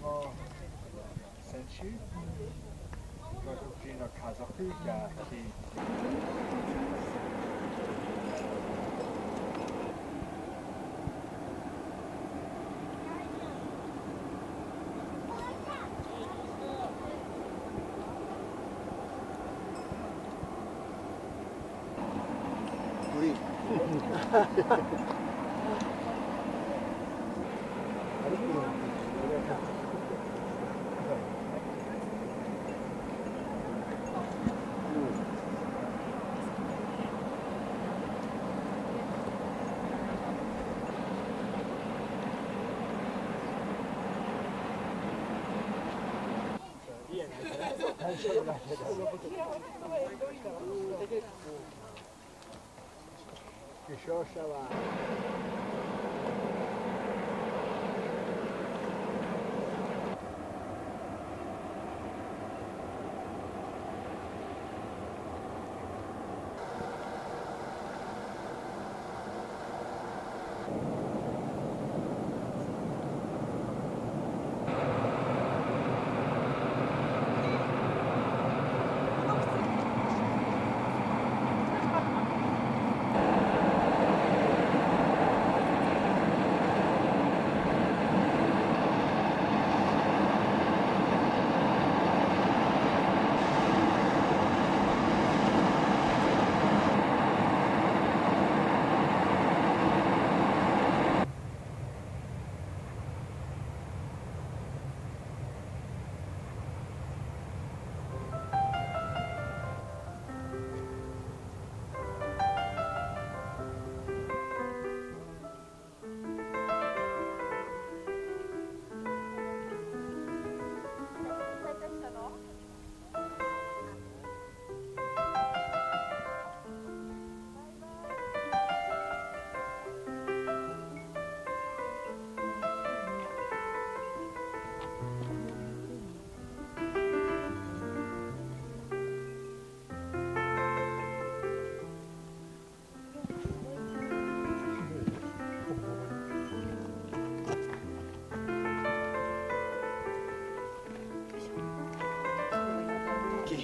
Notamment Senchu, quand on fait notre casa plus, il y a 우리 Que xoxa lá.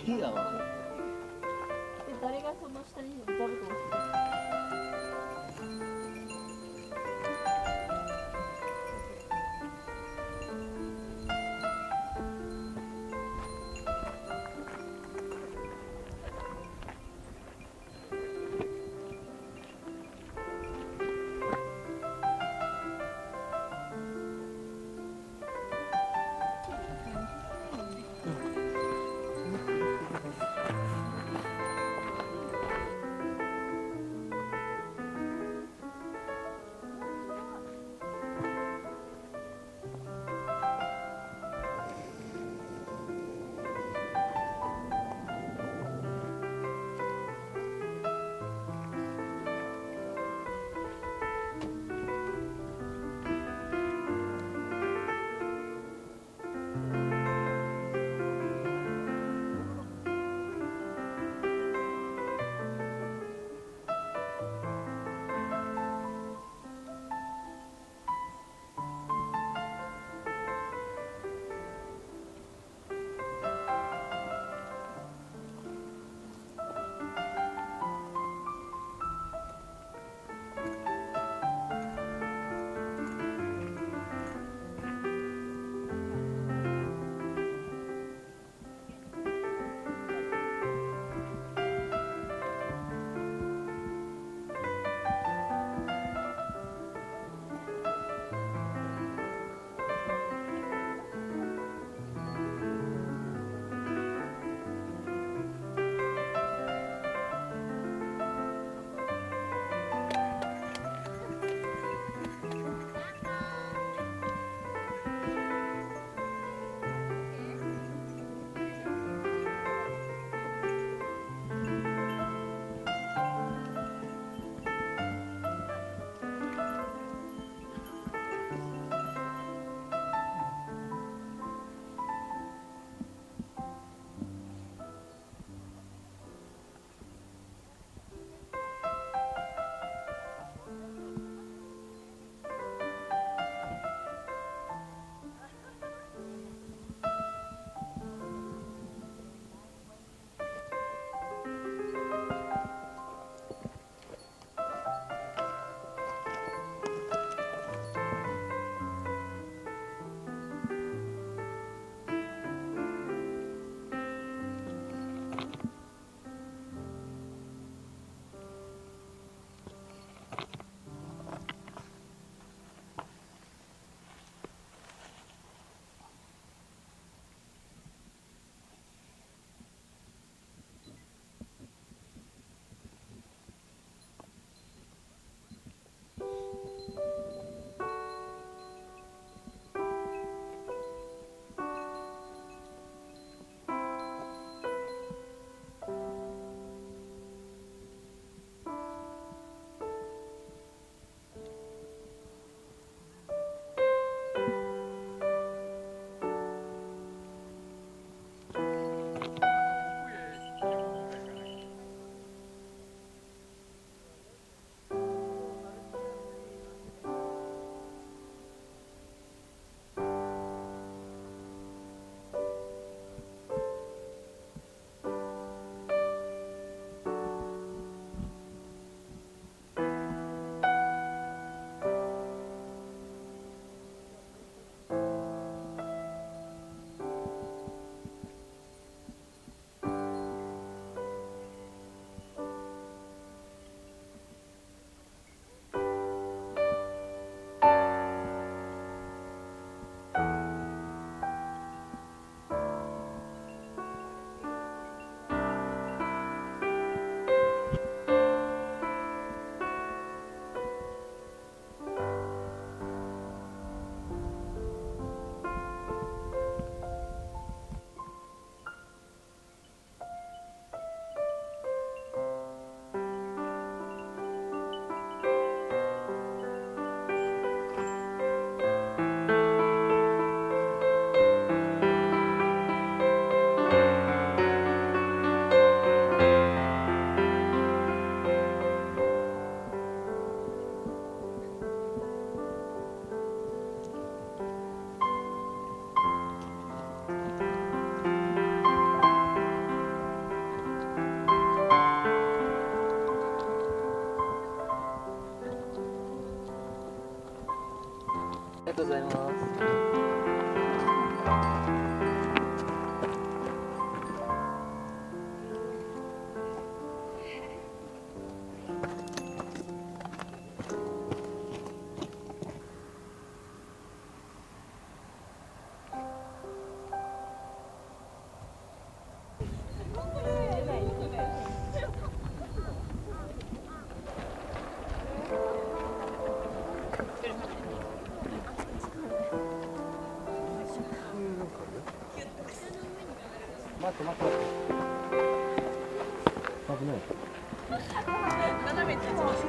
いやわで誰がその下に座布団を止まって危ない斜めに立ちます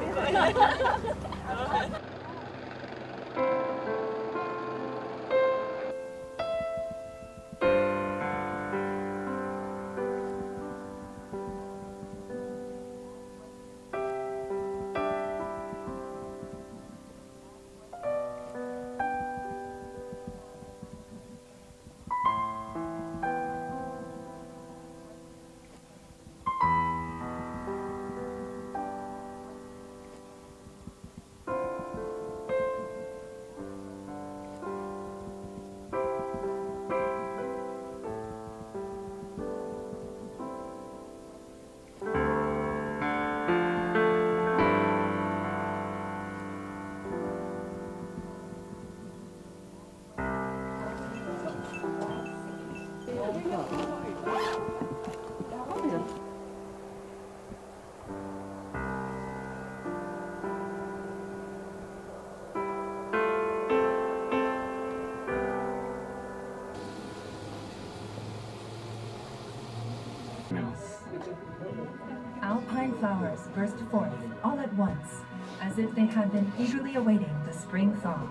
ね。Alpine flowers burst forth all at once, as if they had been eagerly awaiting the spring thaw.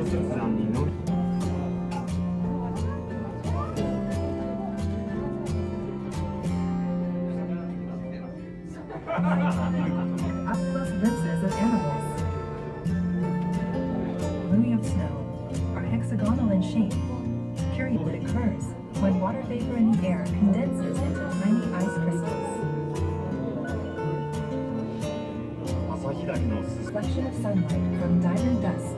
Up-close glimpses of animals. Louis of snow are hexagonal in shape, period that occurs when water vapor in the air condenses into tiny ice crystals. Reflection of sunlight from diamond dust